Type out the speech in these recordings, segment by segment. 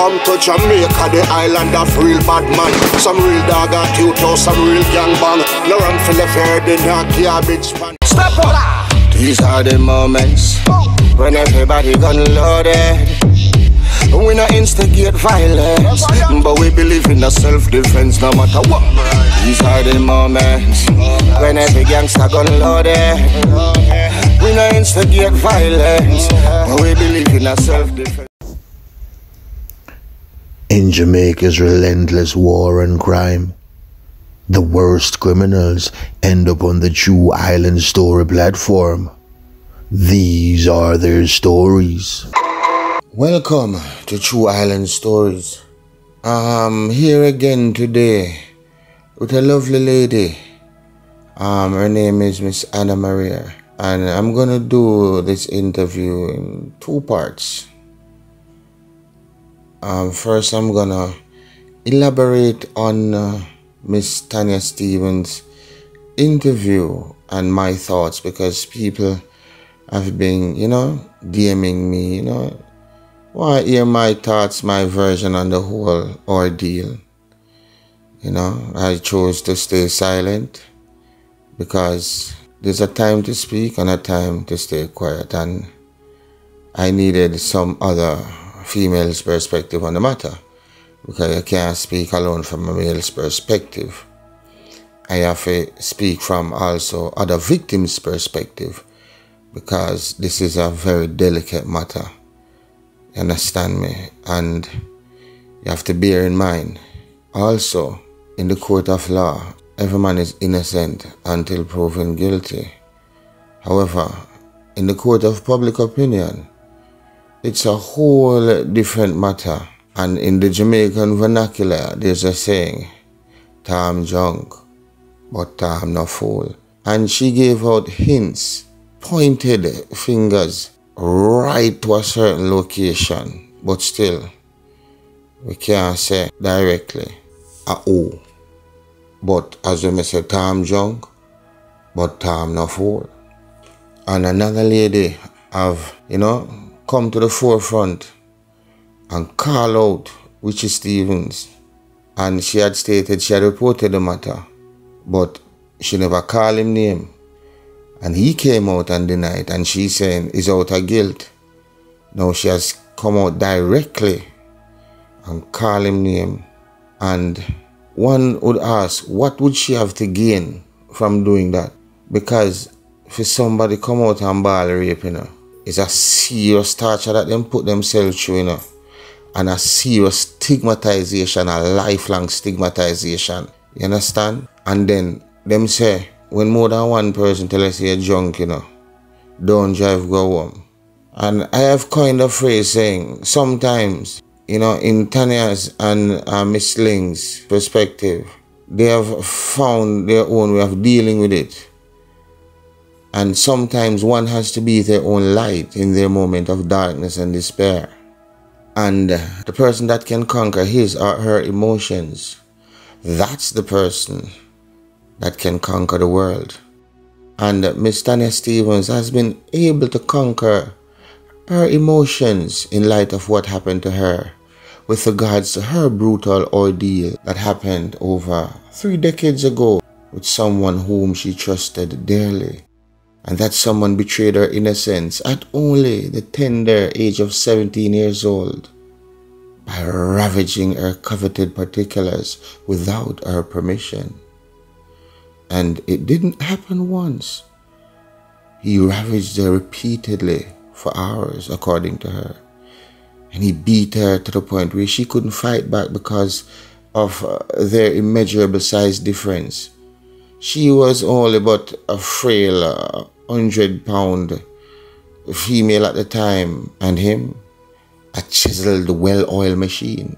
come to Jamaica, the island of real bad man. Some real dog at you, oh, some real gang bang. No run for the fair, the not garbage pan. Step up! These are the moments when everybody gun loaded. We not instigate violence, but we believe in the self-defense no matter what. These are the moments when every gangster gun loaded. We not instigate violence, but we believe in a self-defense. In Jamaica's relentless war and crime, the worst criminals end up on the True Island Story platform. These are their stories. Welcome to True Island Stories. I'm here again today with a lovely lady. Um, her name is Miss Anna Maria, and I'm gonna do this interview in two parts. Um, first, I'm gonna elaborate on uh, Miss Tanya Stephens' interview and my thoughts because people have been, you know, DMing me, you know, why hear my thoughts, my version on the whole ordeal. You know, I chose to stay silent because there's a time to speak and a time to stay quiet, and I needed some other female's perspective on the matter because I can't speak alone from a male's perspective. I have to speak from also other victims' perspective because this is a very delicate matter. You understand me? And you have to bear in mind also in the court of law, every man is innocent until proven guilty. However, in the court of public opinion, it's a whole different matter. And in the Jamaican vernacular, there's a saying, Tom drunk, but Tom no fool. And she gave out hints, pointed fingers right to a certain location, but still, we can't say directly a who. But as we may say, Tom drunk, but Tom no fool. And another lady have, you know, come to the forefront and call out Richie Stephens. And she had stated she had reported the matter, but she never called him name. And he came out and denied, and she saying he's out of guilt. Now she has come out directly and call him name. And one would ask, what would she have to gain from doing that? Because for somebody come out and ball rape, you it's a serious torture that them put themselves through, you know, and a serious stigmatization, a lifelong stigmatization. You understand? And then them say, when more than one person tell us you're drunk, you know, don't drive, go home. And I have coined a phrase saying sometimes, you know, in Tanya's and uh, Miss Ling's perspective, they have found their own way of dealing with it. And sometimes one has to be their own light in their moment of darkness and despair. And the person that can conquer his or her emotions, that's the person that can conquer the world. And Miss Tanya Stephens has been able to conquer her emotions in light of what happened to her with regards to her brutal ordeal that happened over three decades ago with someone whom she trusted dearly. And that someone betrayed her innocence at only the tender age of 17 years old by ravaging her coveted particulars without her permission. And it didn't happen once. He ravaged her repeatedly for hours, according to her. And he beat her to the point where she couldn't fight back because of uh, their immeasurable size difference. She was only but a frail, uh, hundred pound female at the time, and him, a chiseled, well oiled machine.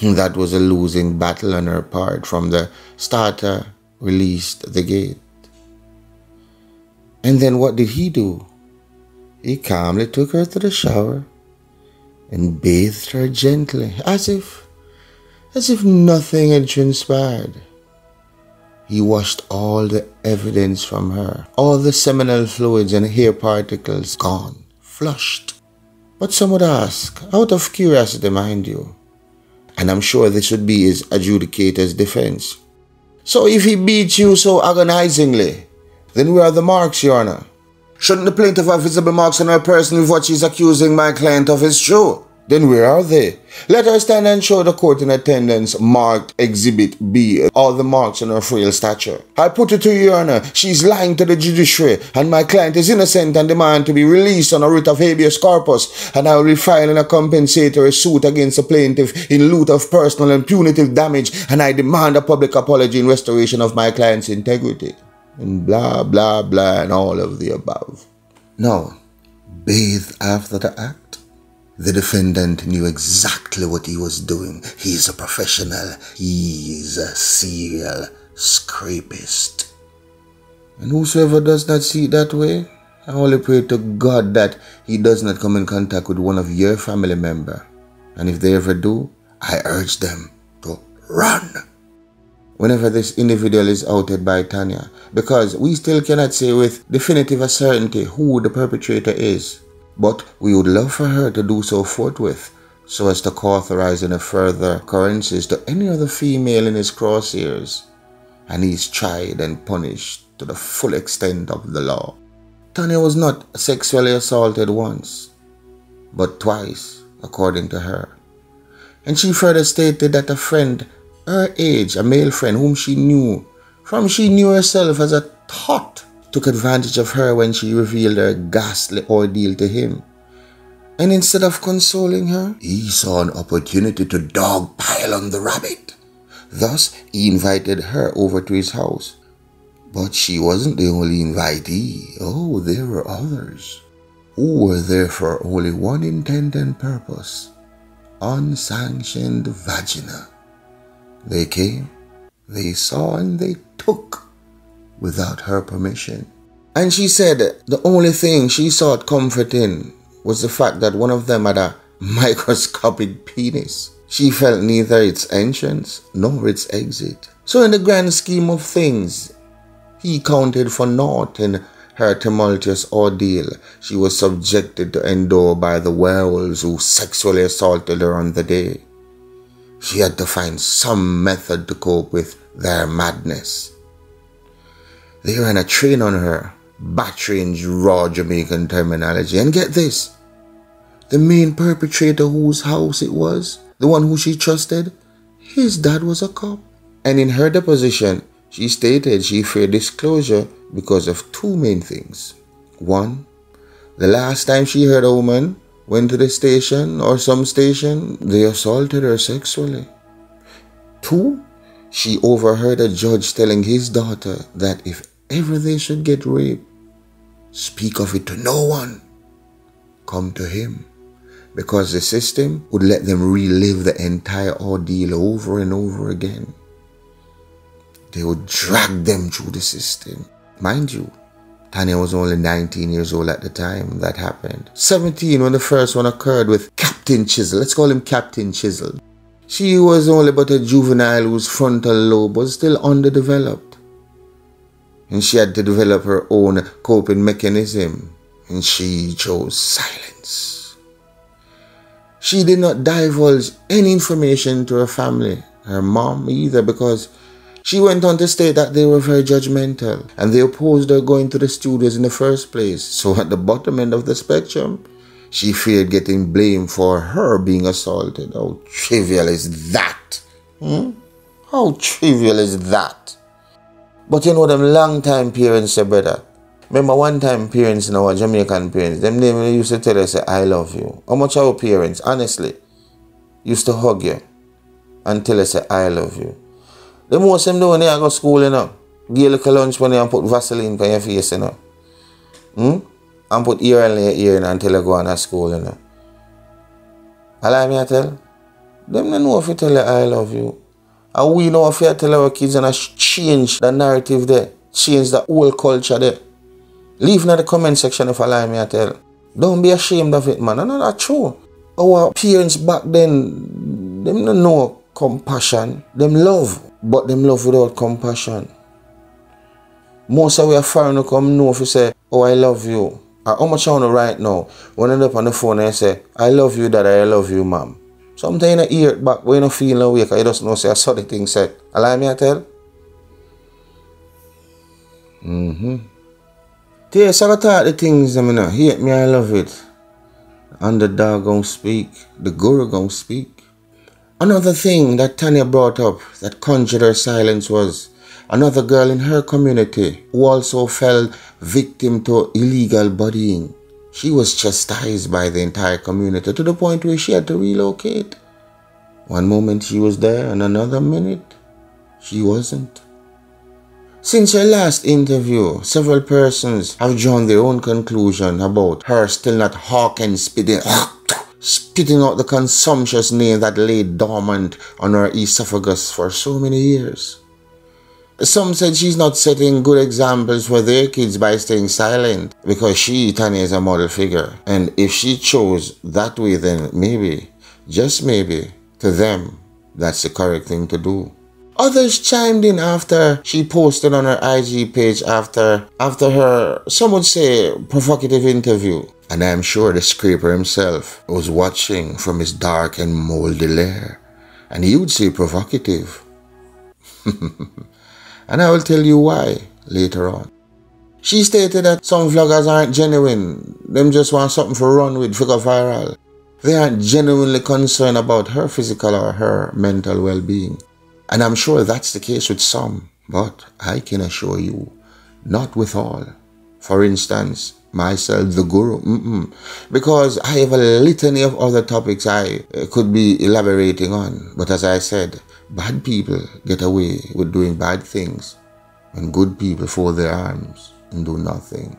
That was a losing battle on her part. From the starter, released the gate. And then what did he do? He calmly took her to the shower and bathed her gently, as if, as if nothing had transpired. He washed all the evidence from her, all the seminal fluids and hair particles gone, flushed. But some would ask, out of curiosity, mind you, and I'm sure this would be his adjudicator's defense. So if he beats you so agonizingly, then where are the marks, Your Honor? Shouldn't the plaintiff have visible marks on her person if what she's accusing my client of is true? Then where are they? Let her stand and show the court in attendance marked Exhibit B, all the marks on her frail stature. I put it to you, Your Honor, she's lying to the judiciary, and my client is innocent and demand to be released on a writ of habeas corpus, and I will be filing a compensatory suit against the plaintiff in lieu of personal and punitive damage, and I demand a public apology in restoration of my client's integrity. And blah, blah, blah, and all of the above. Now, bathe after the act. The defendant knew exactly what he was doing. He's a professional. He's a serial scrapist. And whosoever does not see it that way, I only pray to God that he does not come in contact with one of your family member. And if they ever do, I urge them to run. Whenever this individual is outed by Tanya, because we still cannot say with definitive certainty who the perpetrator is. But we would love for her to do so forthwith, so as to authorize any further occurrences to any other female in his crosshairs, and he is tried and punished to the full extent of the law. Tanya was not sexually assaulted once, but twice, according to her. And she further stated that a friend, her age, a male friend whom she knew, from she knew herself as a thought, took advantage of her when she revealed her ghastly ordeal to him. And instead of consoling her, he saw an opportunity to dogpile on the rabbit. Thus, he invited her over to his house. But she wasn't the only invitee. Oh, there were others who were there for only one intent and purpose unsanctioned vagina. They came, they saw, and they took without her permission. And she said the only thing she sought comfort in was the fact that one of them had a microscopic penis. She felt neither its entrance nor its exit. So, in the grand scheme of things, he counted for naught in her tumultuous ordeal she was subjected to endure by the werewolves who sexually assaulted her on the day. She had to find some method to cope with their madness. They ran a train on her, battering raw Jamaican terminology. And get this the main perpetrator whose house it was, the one who she trusted, his dad was a cop. And in her deposition, she stated she feared disclosure because of two main things. One, the last time she heard a woman went to the station or some station, they assaulted her sexually. Two, she overheard a judge telling his daughter that if ever they should get raped, speak of it to no one. Come to him. Because the system would let them relive the entire ordeal over and over again. They would drag them through the system. Mind you, Tanya was only 19 years old at the time that happened. 17 when the first one occurred with Captain Chisel. Let's call him Captain Chisel. She was only but a juvenile whose frontal lobe was still underdeveloped and she had to develop her own coping mechanism, and she chose silence. She did not divulge any information to her family, her mom either, because she went on to state that they were very judgmental and they opposed her going to the studios in the first place. So, at the bottom end of the spectrum, she feared getting blamed for her being assaulted. How trivial is that? Hmm? How trivial is that? But you know them long time parents say brother. Remember one time parents in our Jamaican parents, them they used to tell us I love you. How much our parents, honestly, used to hug you and tell us I love you. The most them do when they go to school, you know. Give a little lunch money and put Vaseline on your face, you know. Hmm? And put ear in your ear until you go on to school, you know. Me to tell. Them don't know if you tell you I love you. And we know if you tell our kids and change the narrative there, change the whole culture there. Leave in the comment section if I lie me I tell. Don't be ashamed of it, man. And that's true. Our parents back then, them don't know compassion. Them love, but them love without compassion. Most of our foreign come know if you say, oh, I love you. Or how much I want to right now when I end up on the phone and I say, I love you, dad, I love you, mom. Sometimes I hear it back when I feel no way because I just know say I saw the thing said. Allow me I tell? Mm-hmm. Yes, I got the things I mean, hate me, I love it. Underdog gonna speak, the guru gonna speak. Another thing that Tanya brought up that conjured her silence was another girl in her community who also fell victim to illegal bodying. She was chastised by the entire community to the point where she had to relocate. One moment she was there, and another minute she wasn't. Since her last interview, several persons have drawn their own conclusion about her still not hawking spitting, spitting out the consumptious name that lay dormant on her esophagus for so many years. Some said she's not setting good examples for their kids by staying silent because she, Tanya, is a model figure. And if she chose that way, then maybe, just maybe, to them, that's the correct thing to do. Others chimed in after she posted on her IG page after after her some would say provocative interview. And I'm sure the scraper himself was watching from his dark and moldy lair. And he would say provocative. and I will tell you why later on. She stated that some vloggers aren't genuine. Them just want something for run with, figure viral. They aren't genuinely concerned about her physical or her mental well-being. And I'm sure that's the case with some, but I can assure you, not with all. For instance, myself, the guru, mm-mm. because I have a litany of other topics I could be elaborating on. But as I said, bad people get away with doing bad things, and good people fold their arms and do nothing.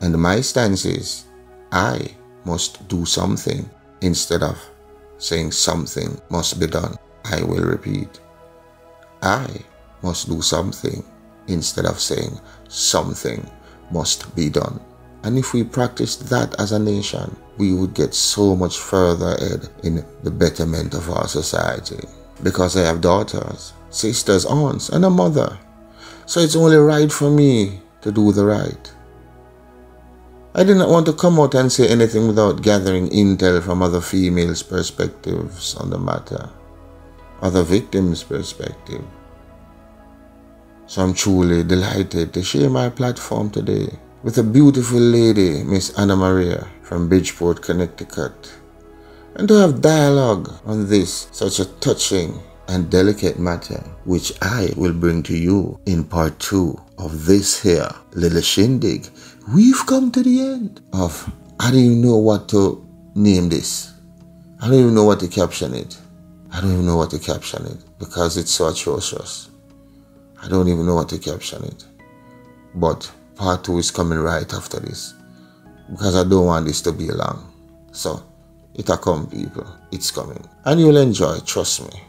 And my stance is, I must do something instead of saying something must be done. I will repeat. I must do something instead of saying something must be done. And if we practiced that as a nation, we would get so much further ahead in the betterment of our society. Because I have daughters, sisters, aunts, and a mother. So it's only right for me to do the right. I did not want to come out and say anything without gathering intel from other females' perspectives on the matter other victim's perspective. So I'm truly delighted to share my platform today with a beautiful lady, Miss Anna Maria from Bridgeport, Connecticut, and to have dialogue on this such a touching and delicate matter, which I will bring to you in part two of this here little shindig. We've come to the end of I don't even know what to name this. I don't even know what to caption it. I don't even know what to caption it because it's so atrocious. I don't even know what to caption it. But part two is coming right after this because I don't want this to be long. So it'll come, people. It's coming. And you'll enjoy, trust me.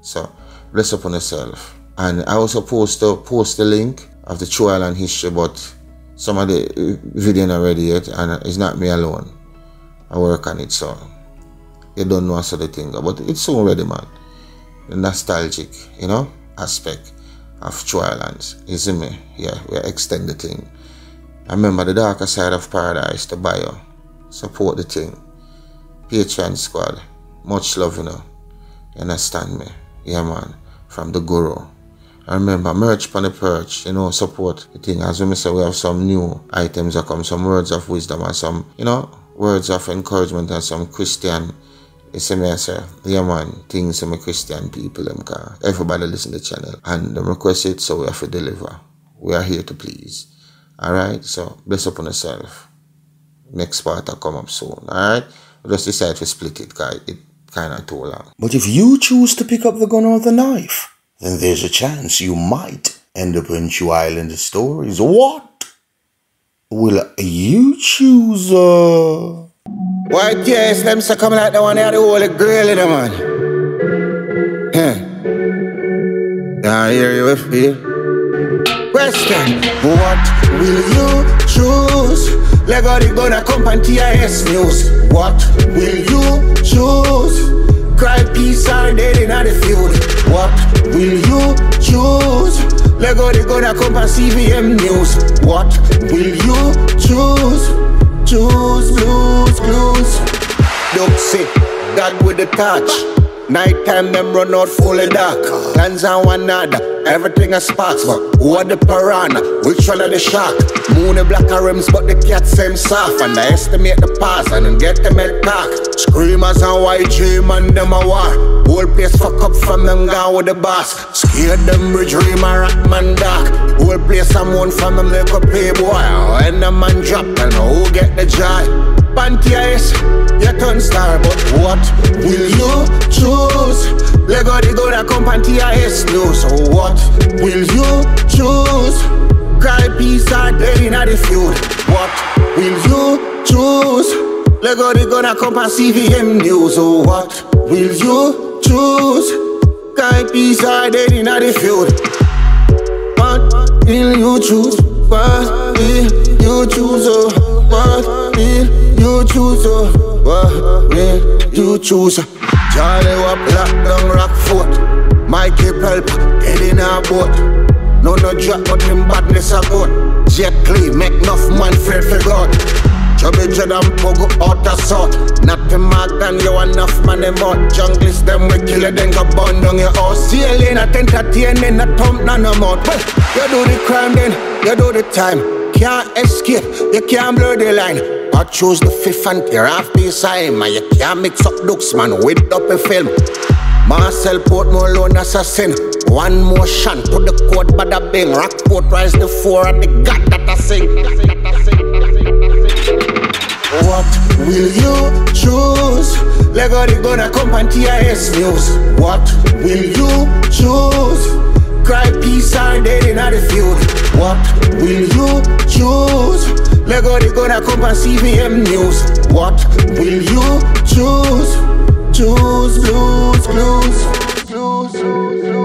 So bless upon yourself. And I was supposed to post the link of the True Island history, but some of the uh, video not ready yet, and it's not me alone. I work on it, so you don't know sort of thing, but it's so ready, man. The nostalgic, you know, aspect of True Islands. You see me? Yeah, we extend the thing. I remember the darker side of paradise, the bio. Support the thing. Patreon squad. Much love, you know. You understand me? Yeah, man. From the guru. I remember merch on the perch, you know, support the thing. As we say, we have some new items that come, some words of wisdom and some, you know, words of encouragement and some Christian you see me, I yeah man, things some Christian people, them. Everybody listen to the channel. And them request it, so we have to deliver. We are here to please. Alright, so bless upon yourself. Next part will come up soon. Alright? We just decide to split it, because it kind of too out. But if you choose to pick up the gun or the knife, then there's a chance you might end up in True Island stories. What? Will you choose, uh... Why, yes, them say coming like the one had the holy grail in the man. Huh. I hear you with me. Question What will you choose? Lego the gonna come on TIS news. What will you choose? Cry peace or dead in the field. What will you choose? Lego the gonna come on CVM news. What will you choose? choose? Blues, blues. Don't sit, God with the touch. Nighttime them run out fully dark. Plans on one another, everything a sparks. But who are the piranha? Which one are the shark? Moon and black rims, but the cat same soft. And I estimate the pass and then get them head cock. Screamers and YG man them a war. Whole place fuck up from them gone with the boss. Scared them bridge dream a rock man dark. Whole place someone from them like a playboy. When the man drop and who get the joy? Panty ice, you turn star, but what will you choose? Lego the go that come panty ice loose. So what will you choose? Cry peace are dead in the feud. What will you choose? Lego the go that come pan CVM news. So what will you choose? Cry peace are dead in the feud. What will you choose? What will you choose? Oh, what will you choose, oh, what will you choose? Charlie was black down rock foot. Mikey Pulp, head in a boat. No, no drop, but him badness a good. Jet clean, make enough man afraid for God. Chubby Jordan Pogo out of sort Nothing more than you enough man them out Junglist them we kill it then go burn down your house Sailing at entertaining a thump none no more Well, you do the crime then, you do the time can't escape, you can't blur the line. I choose the fifth and tear off the side, man. You can't mix up looks, man, with up a film. Marcel Portmore lone assassin. One motion to the court, bada bing. Rockport rise the four and the god that I sing. What will you choose? Lego the gonna come and TIS news. What will you choose? Cry peace and dead in the field. What will you choose? Lego they gonna come and CVM news. What will you choose? Choose, lose, lose, lose, lose.